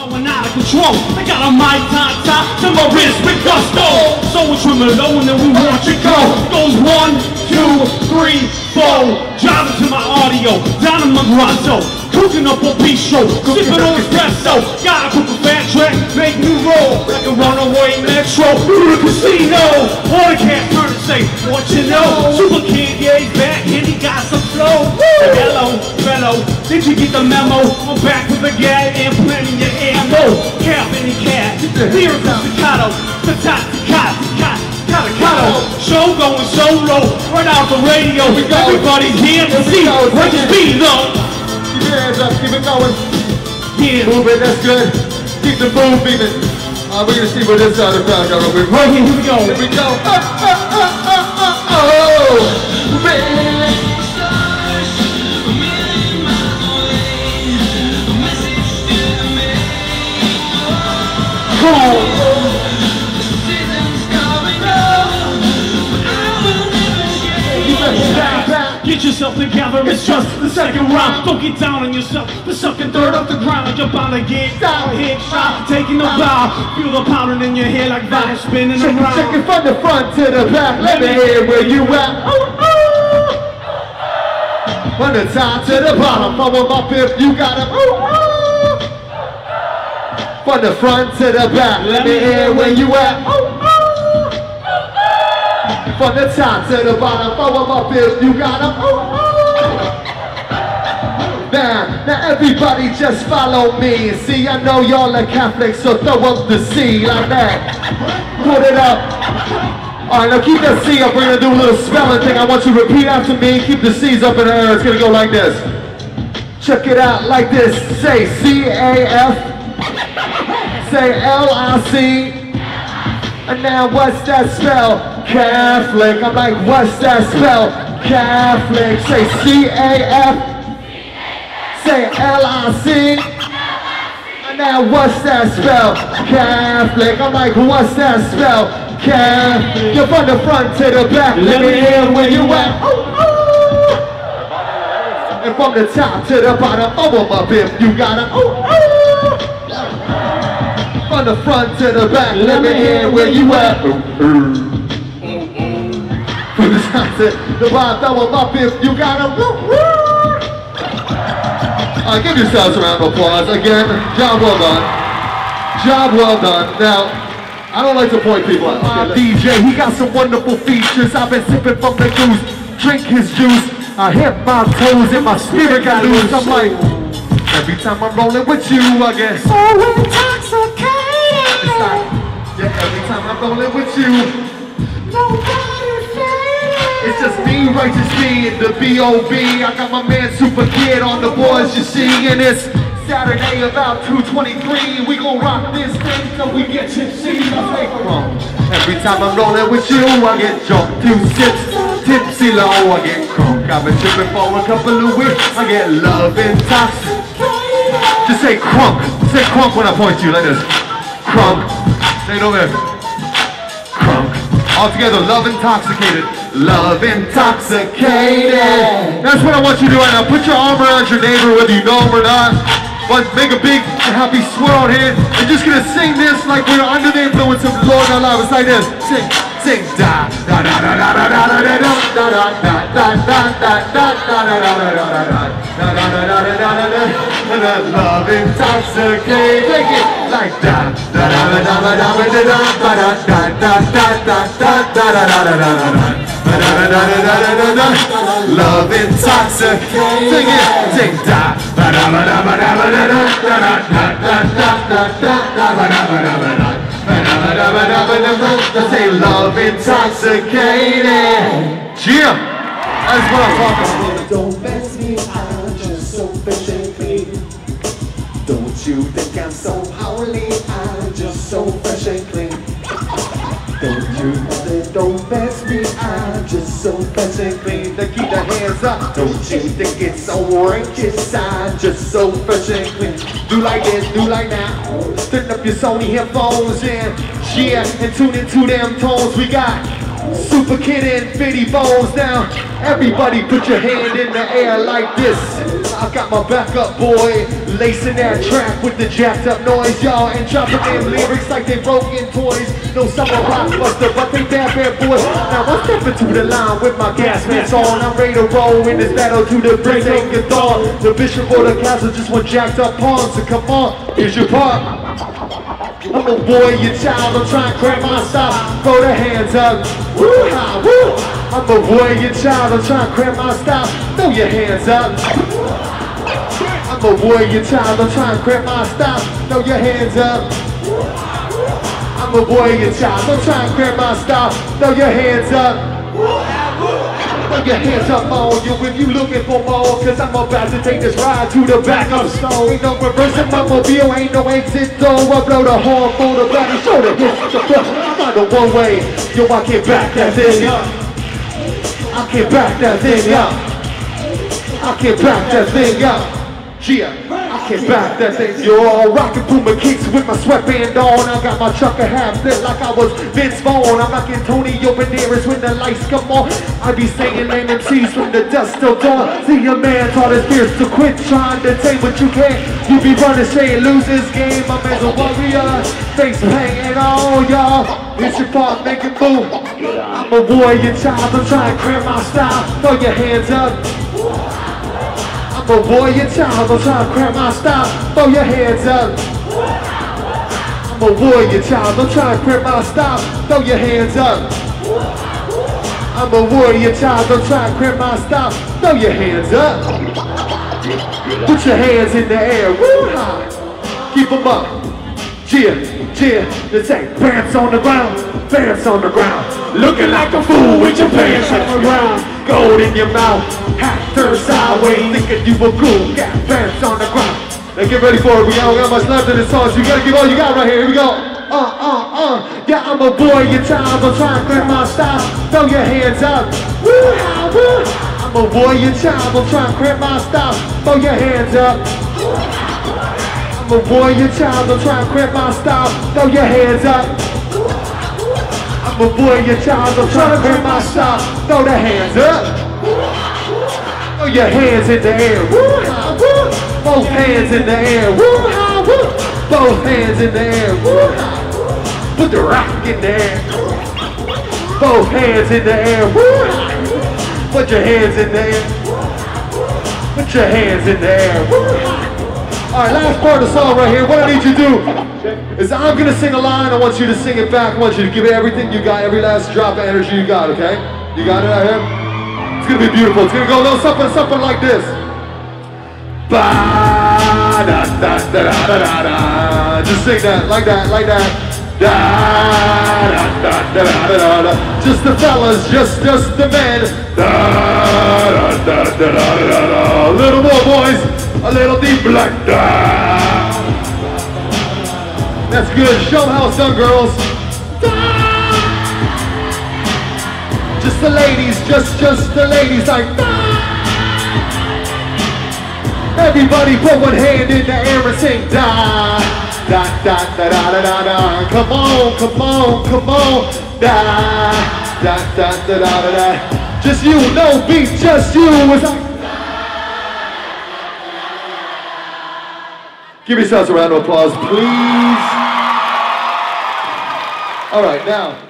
Going out of control. I got a mic top top to my wrist with gusto. So much low and then we watch it go. Goes one, two, three, four. Driving to my audio, down in my grotto. Cooking up a beef show, sipping on espresso. Gotta cook a fat track, make me roll like a runaway metro. Through the casino, water can't turn and say, what you know? Superkid, yeah, he's back and he got some flow. Hello, fellow, did you get the memo? I'm back with a gat and plenty of ammo. Cap any cat, lyrical staccato, staccato, staccato. Show going solo, right out the radio. Everybody's here to see where the speed up. Keep your hands up, keep it going. Yeah. Move it, that's good. Keep the boom beating. Uh, we're gonna see where this side of the crowd got real quick. Right here, here we go. Here we go. Uh, uh, Get yourself together, it's just the second round. Don't get down on yourself. The second, third off the ground, like you're about to get down. Hit shot, taking the bow. Feel the pounding in your head like vinyl spinning Check, around. check it from the front to the back. Let me hear where you at. Oh, oh. From the top to the bottom, them up if you got 'em. Oh, oh. From the front to the back, let me hear where you at. Oh, oh. oh, oh. From the top to the bottom, from them up you got 'em. Oh, oh. Now, now everybody just follow me. See, I know y'all are Catholics, so throw up the C like that. Put it up. All right, now keep that C up. We're gonna do a little spelling thing. I want you to repeat after me. Keep the C's up in the air. It's gonna go like this. Check it out like this. Say C-A-F. Say L-I-C. And now what's that spell? Catholic. I'm like, what's that spell? Catholic. Say C-A-F. Say L-I-C. And now what's that spell? Catholic. I'm like, what's that spell? Catholic. You're from the front to the back. Let me hear where you at. Ooh, ooh. And from the top to the bottom, oh, 'em up if you got got oh. 'em. From the front to the back, let me hear where you at. Ooh, ooh. From the top to the bottom, throw 'em up if you got 'em. Ooh, ooh. Uh, give yourselves a round of applause. Again, job well done. Job well done. Now, I don't like to point people out. My DJ, he got some wonderful features. I've been sipping from the goose, drink his juice. I hit my toes and my spirit got loose. I'm like, every time I'm rolling with you, I get rolling with you, it's just me, righteous me, and the B.O.B. I got my man Superkid on the boards, you see, and it's Saturday about 2.23. We gon' rock this thing till we get tipsy. I say, wrong. Every time I'm rolling with you, I get drunk, two sips, tipsy low, I get crunk. I've been tripping for a couple of weeks, I get love intoxicated. Just say crunk, say crunk when I point to you like this. Crunk, say it over. All together, love intoxicated. Love intoxicated. That's what I want you to do right now. Put your arm around your neighbor, whether you know him or not. But make a big happy swirl here. We're just gonna sing this like we're under the influence of Lord lives. It's like this. Sing, sing, da da da da da da da da da da da da da da da Love like da da da da da da da da da da da da da da da da da they say love intoxicated. Jim, that's what I'm talking about. Don't mess me, up, I'm just so fresh and clean. Don't you think I'm so powerly? I'm just so fresh and clean. Don't you think, don't mess me, I'm just so fresh and clean. They keep their hands up. Don't you think it's so righteous? I'm just so fresh and clean. Do like this, do like that. Turn up your Sony headphones and yeah, and tune into them tones we got. Superkid and Fitty Bones down. Everybody put your hand in the air like this. I got my backup boy, lacing that trap with the jacked up noise, y'all, and dropping them lyrics like they broken toys. No summer blockbuster, but they bad bad boys. Now I'm stepping to the line with my gas mask on. I'm ready to roll in this battle to the break of your dawn. The bishop or the castle just want jacked up pawns, so come on, here's your part. I'm a boy, your child, I'm trying to crack my style. Throw the hands up. Woo ha, woo. I'm a boy, your child, I'm trying to crack my style. Throw your hands up. I'm a boy, your child, I'm trying to crack my style. Throw your hands up. I'm a boy, your child, I'm trying to crack my style. Throw your hands up. Throw your hands up on you if you looking for more Cause I'm about to take this ride to the back of the stone. Ain't no reversing my mobile, ain't no exit door. I blow the horn for the body, shoulder hits the floor I'm on the one way, yo I can't back that thing up I can't back that thing up I can't back that thing up Yeah, Back. That thing You're all rocking Puma kicks with my sweatband on. I got my trucker hat lit like I was Vince Vaughn. I'm rocking Tony Banderas when the lights come on. I be saying name from the dust till dawn. See a man taught his fears to quit trying to take what you can. You be running saying lose this game I'm as a warrior. Face paint on y'all. It's your part, make it move. I'm a warrior child, I'm trying to clear my style. Throw your hands up I'm a warrior child, don't try to crack my style. Throw your hands up. I'm a warrior child, don't try to crack my style. Throw your hands up. I'm a warrior child, don't try to crack my style. Throw your hands up. Put your hands in the air. Woo-ha. Keep them up. Yeah, yeah, this ain't pants on the ground, pants on the ground. Looking like a fool with your pants on the ground. Gold in your mouth, hat turned sideways, thinking you were cool. Got pants on the ground. Now get ready for it. We don't got much left in this song, so you gotta give all you got right here. Here we go. Uh, uh, uh. Yeah, I'm a boy, your child. I'm trying to clear my style. Throw your hands up. Woo, woo. I'm a boy, your child. I'm trying to clear my style. Throw your hands up. I'm a warrior child, I'm trying to cramp my style. Throw your hands up. I'm a child, I'm trying to cramp my style. Throw the hands up. Throw your hands in the air. Both hands in the air. Both hands in the air. Put the rock in the air. Both hands in the air. Put your hands in the air. Put your hands in the air. All right, last part of the song right here. What I need you to do is I'm gonna sing a line. I want you to sing it back. I want you to give it everything you got, every last drop of energy you got. Okay? You got it out here? It's gonna be beautiful. It's gonna go a little something, something like this. Ba da da da da da da. Just sing that, like that, like that. Da da da da da da da. Just the fellas, just just the men. Da da da da da da da. A little more, boys. A little deeper, like that. That's good. Show how it's done, girls. Just the ladies, just just the ladies, like that. Everybody put one hand in the air and sing da da da da da da da da. Come on, come on, come on. Da da da da da da da. Just you, no beat, just you. It's like Give yourselves a round of applause, please. All right, now.